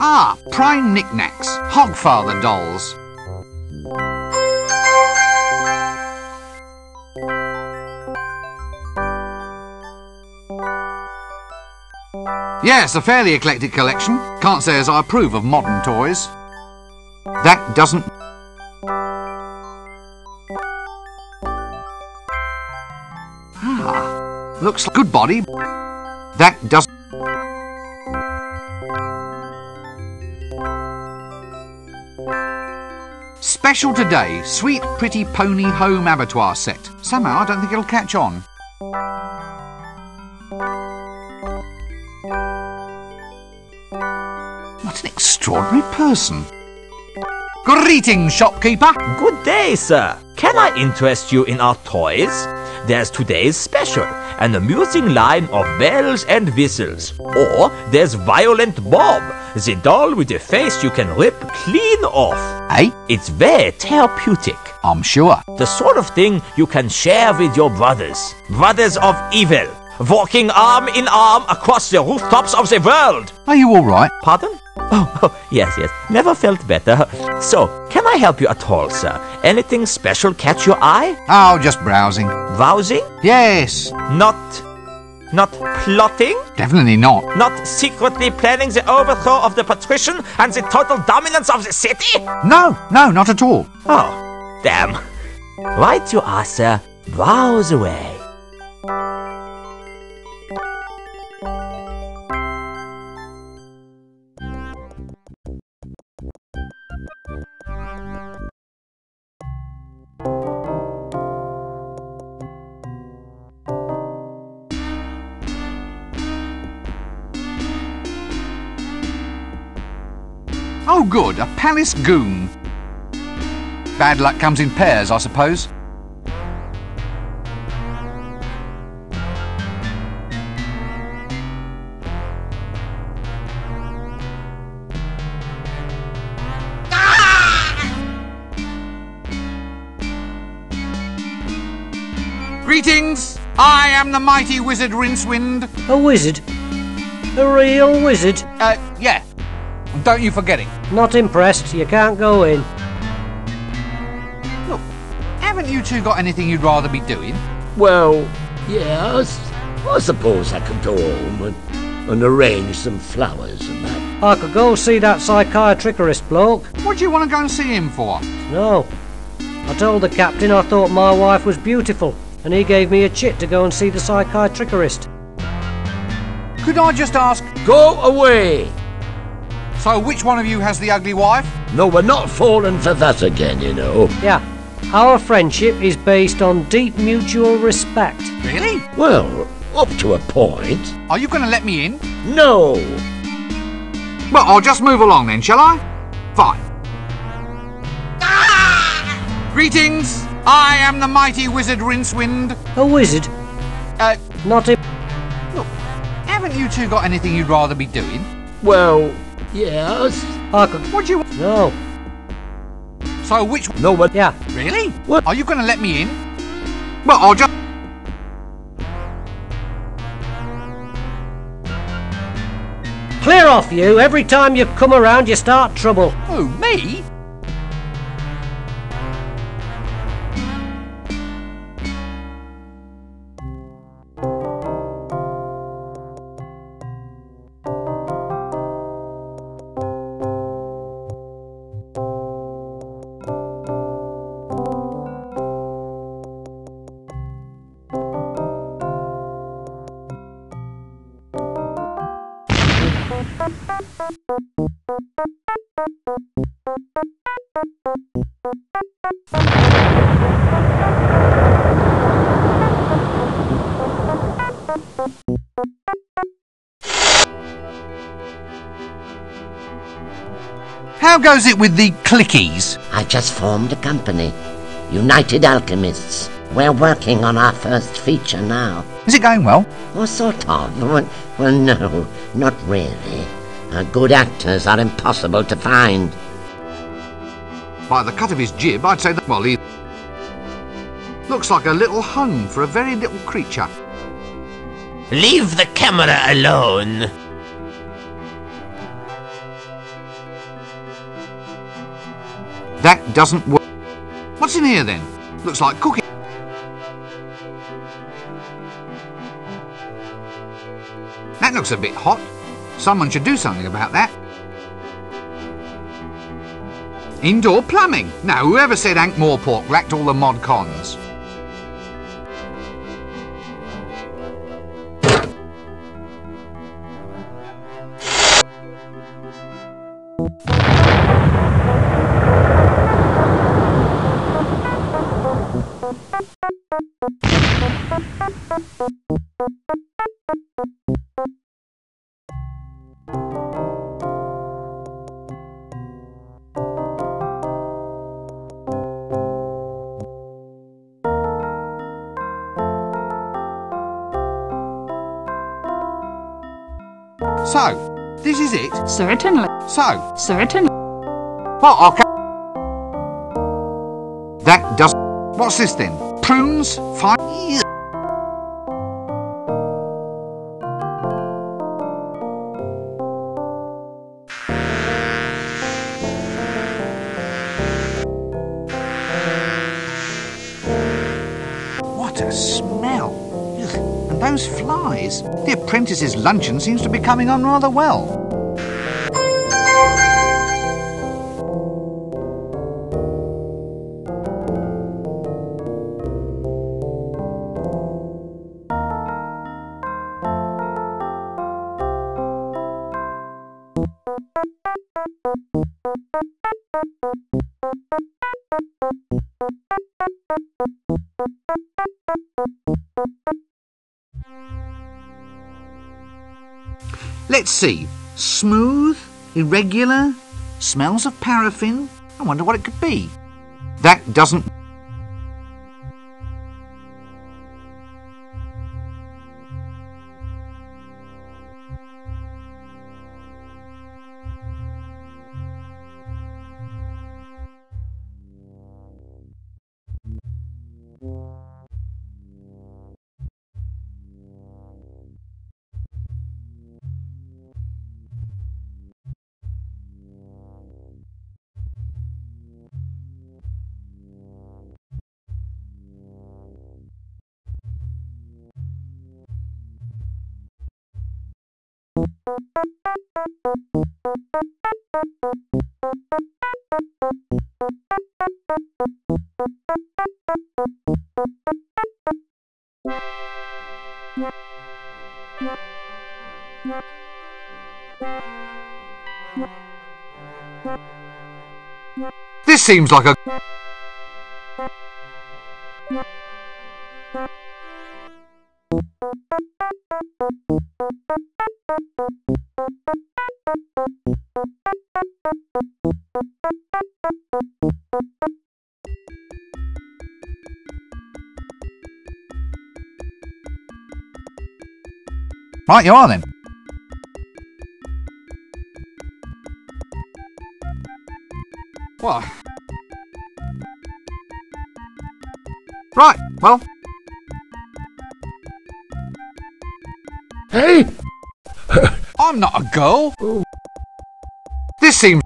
Ah, prime knickknacks, Hogfather dolls. Yes, a fairly eclectic collection. Can't say as I approve of modern toys. That doesn't. Looks good body. That doesn't. Special today, sweet pretty pony home abattoir set. Somehow I don't think it'll catch on. What an extraordinary person. Greetings, shopkeeper. Good day, sir. Can I interest you in our toys? There's today's special, an amusing line of bells and whistles. Or there's Violent Bob, the doll with a face you can rip clean off. Hey, It's very therapeutic. I'm sure. The sort of thing you can share with your brothers. Brothers of evil. Walking arm in arm across the rooftops of the world. Are you all right? Pardon? Oh, oh, yes, yes. Never felt better. So, can I help you at all, sir? Anything special catch your eye? Oh, just browsing. Vousing? Yes, Not. Not plotting? definitely not. Not secretly planning the overthrow of the patrician and the total dominance of the city? No, no, not at all. Oh, damn. Right you are, sir. Vows away. Good, a palace goon. Bad luck comes in pairs, I suppose. Greetings! I am the mighty wizard Rincewind. A wizard? A real wizard? Uh, yeah. Don't you forget it. Not impressed. You can't go in. Look, haven't you two got anything you'd rather be doing? Well, yes. I suppose I could go home and, and arrange some flowers and that. I could go see that psychiatricist bloke. What do you want to go and see him for? No. I told the captain I thought my wife was beautiful, and he gave me a chit to go and see the psychiatricist. Could I just ask, Go away! So which one of you has the ugly wife? No, we're not falling for that again, you know. Yeah. Our friendship is based on deep mutual respect. Really? Well, up to a point. Are you going to let me in? No! Well, I'll just move along then, shall I? Fine. Ah! Greetings! I am the mighty wizard Rincewind. A wizard? Uh, Not a. look, haven't you two got anything you'd rather be doing? Well, yes. Could. What do you... No. So which... No, we're Yeah. Really? What? Are you going to let me in? Well, I'll just... Clear off, you. Every time you come around, you start trouble. Oh, me? How goes it with the clickies? I just formed a company. United Alchemists. We're working on our first feature now. Is it going well? Or sort of. Well, well no, not really. Uh, good actors are impossible to find. By the cut of his jib, I'd say that, well, he looks like a little home for a very little creature. Leave the camera alone. That doesn't work. What's in here then? Looks like cooking. That looks a bit hot. Someone should do something about that. Indoor plumbing. Now, whoever said Ankh Morpork lacked all the mod cons? Certainly. So, Certainly. well, okay. That does. What's this then? Prunes? Fine. What a smell! Ugh. And those flies. The apprentice's luncheon seems to be coming on rather well. Let's see. Smooth, irregular, smells of paraffin. I wonder what it could be. That doesn't. This seems like a. Right, you are then. What? Right, well. Hey! I'm not a girl. This seems.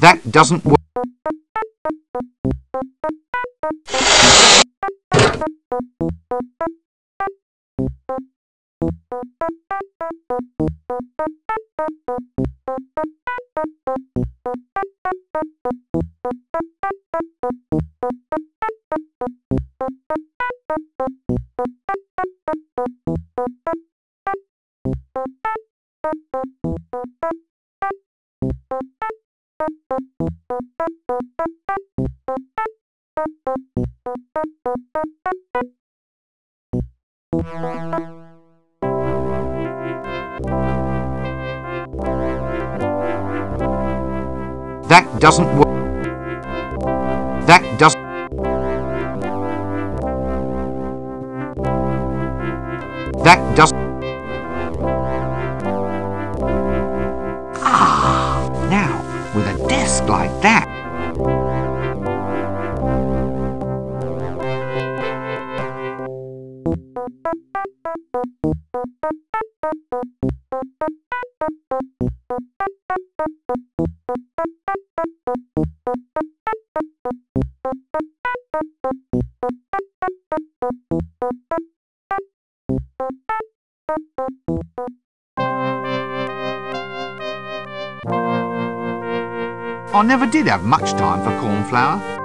That doesn't work. That doesn't work. That does. That does. I never did have much time for cornflour.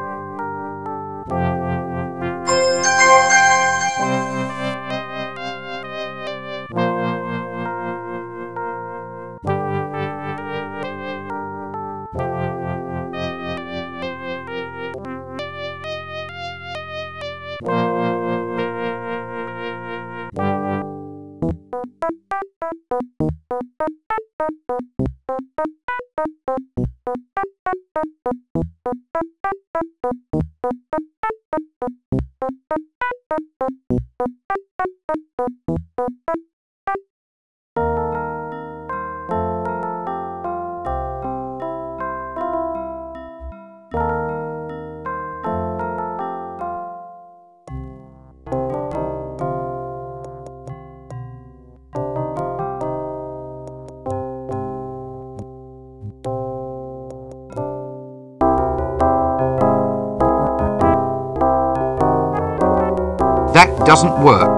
Doesn't work.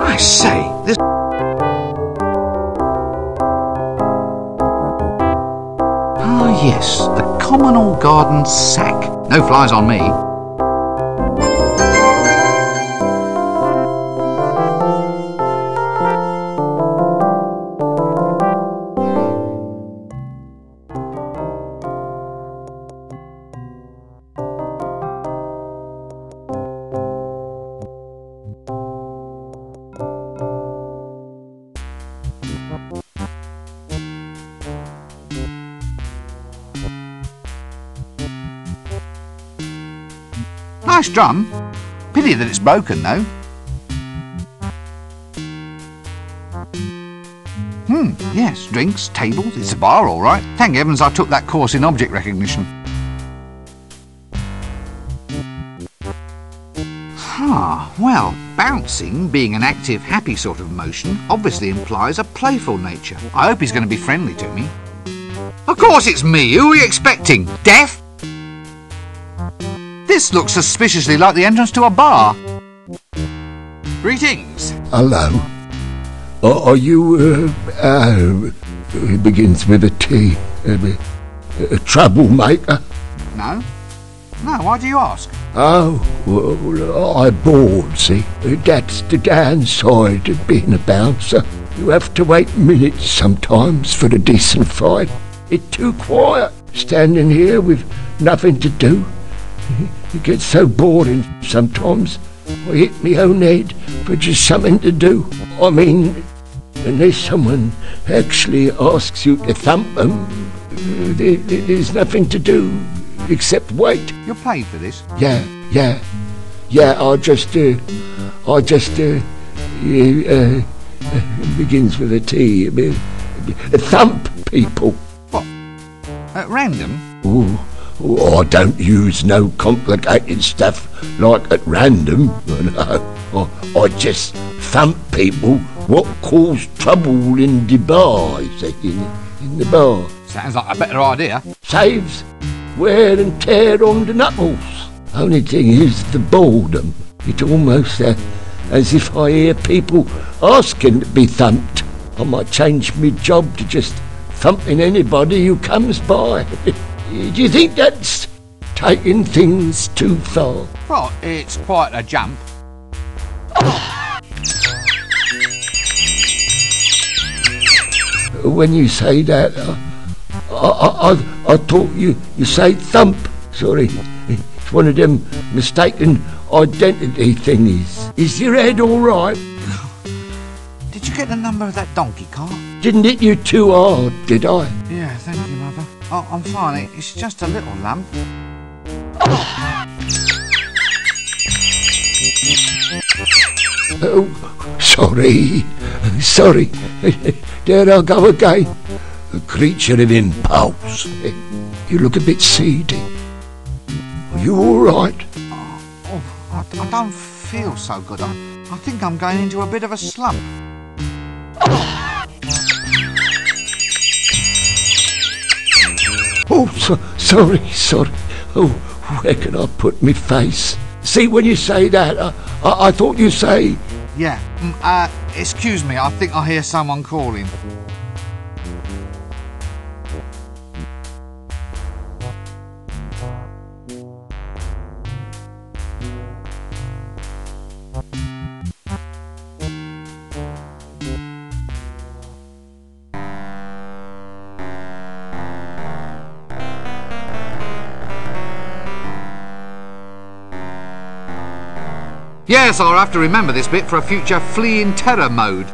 I say, this. Ah, yes, the common garden sack. No flies on me. Nice drum. Pity that it's broken, though. Hmm, yes, drinks, tables, it's a bar, all right. Thank heavens I took that course in object recognition. Ah, well, bouncing, being an active, happy sort of motion, obviously implies a playful nature. I hope he's going to be friendly to me. Of course it's me. Who are you expecting? Deaf? This looks suspiciously like the entrance to a bar. Greetings. Hello. Are, are you, uh, uh, it begins with a T, uh, a troublemaker? No? No, why do you ask? Oh, well, I bored, see. That's the downside of being a bouncer. You have to wait minutes sometimes for a decent fight. It's too quiet, standing here with nothing to do. It gets so boring sometimes. I hit my own head for just something to do. I mean, unless someone actually asks you to thump them, there, there's nothing to do except wait. You're paid for this? Yeah, yeah, yeah. I just, uh, I just, uh, uh, uh, begins with a T. Uh, thump people. What? At random? Ooh. Oh, I don't use no complicated stuff like at random. No, I, I just thump people what cause trouble in the bar, you see, in, in the bar. Sounds like a better idea. Saves wear and tear on the knuckles. Only thing is the boredom. It's almost uh, as if I hear people asking to be thumped. I might change my job to just thumping anybody who comes by. Do you think that's taking things too far? Well, it's quite a jump. When you say that, I, I, I, I thought you, you say thump. Sorry. It's one of them mistaken identity thingies. Is your head all right? Did you get the number of that donkey cart? Didn't hit you too hard, did I? Yeah, thank you, Mother. Oh, I'm fine. It's just a little lump. Oh, sorry. Sorry. there I go again. A creature of impulse. You look a bit seedy. Are you all right? Oh, I, I don't feel so good. I, I think I'm going into a bit of a slump. Oh, so, sorry, sorry. Oh, where can I put me face? See, when you say that, I, I, I thought you say... Yeah. Mm, uh, excuse me. I think I hear someone calling. Yes, I'll have to remember this bit for a future fleeing terror mode.